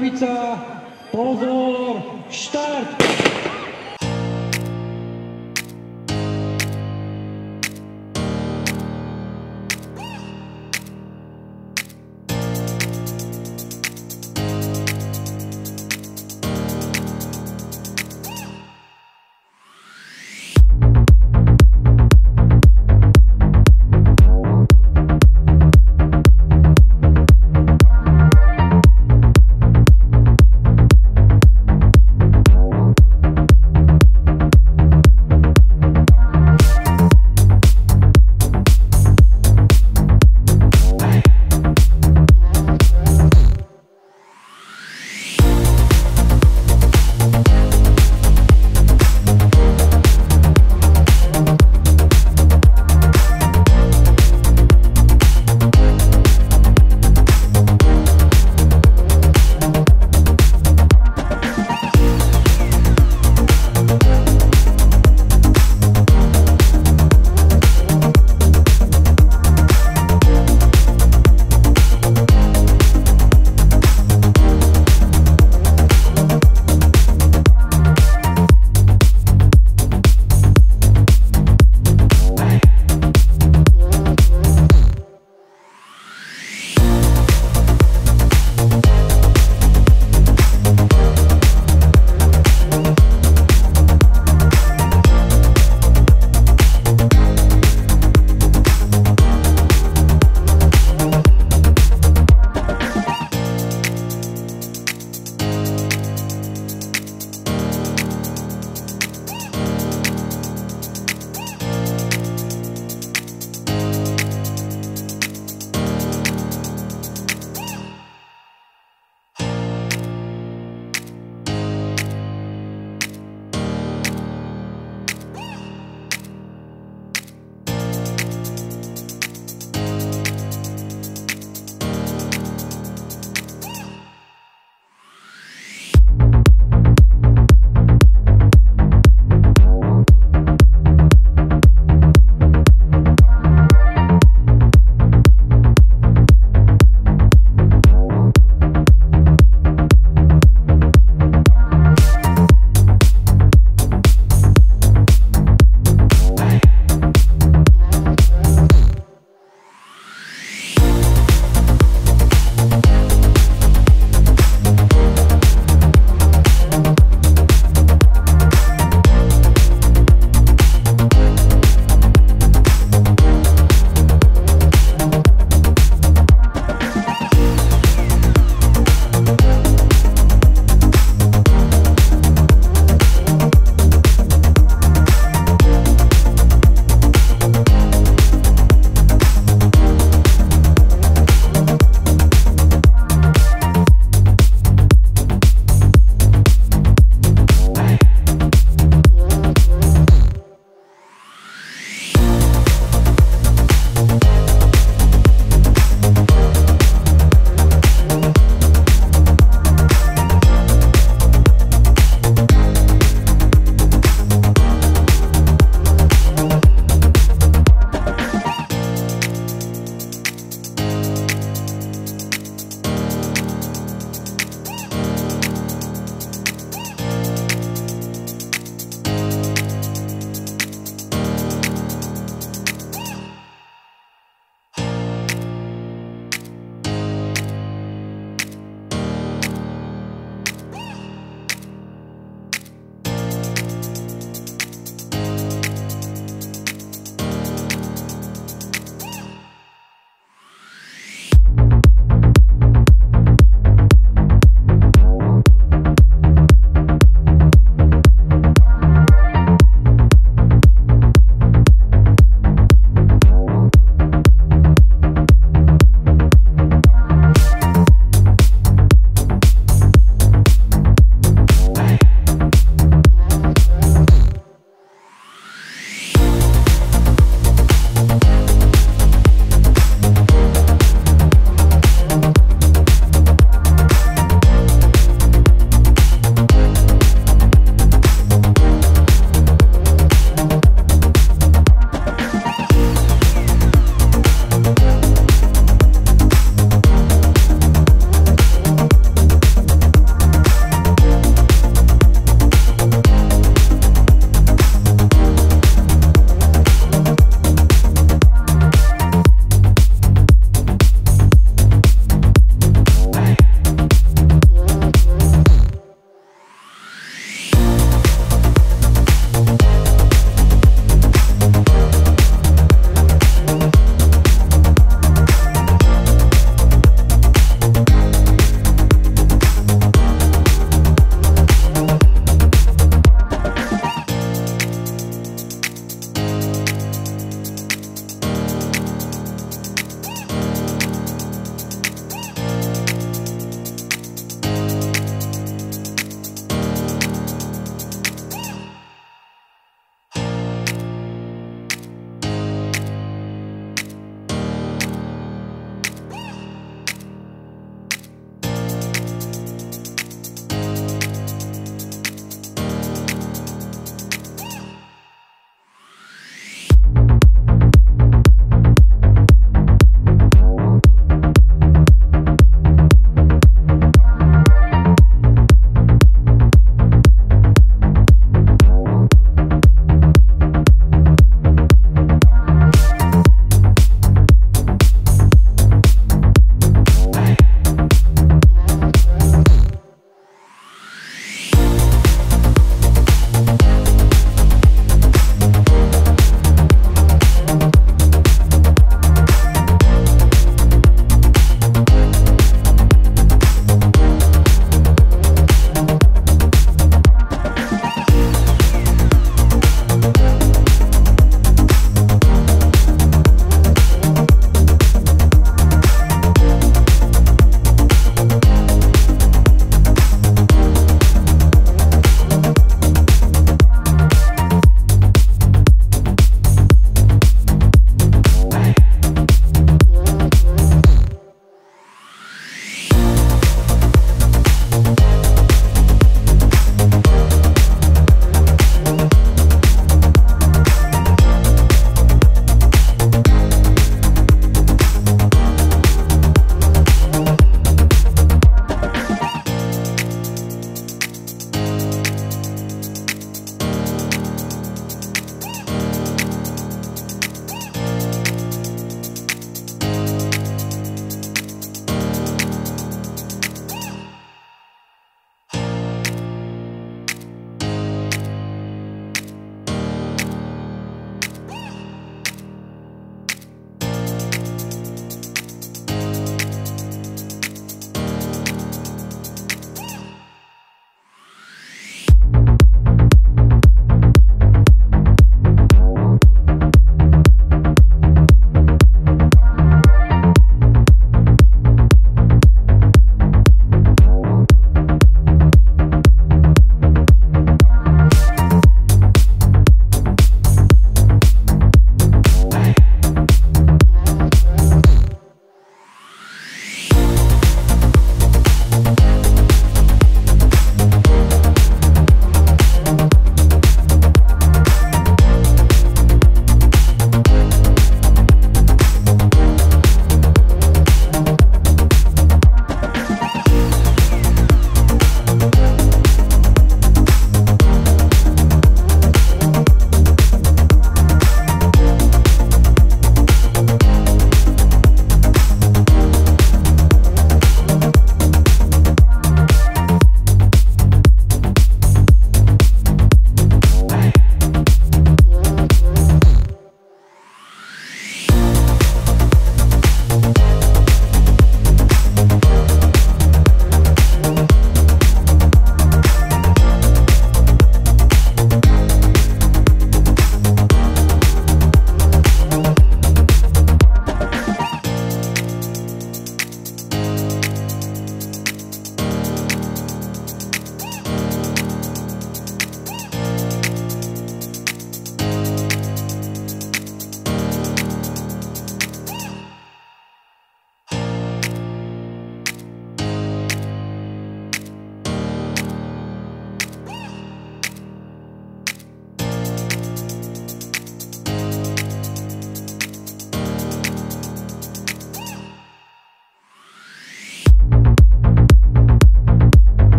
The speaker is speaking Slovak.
Šavica, pozor, štart!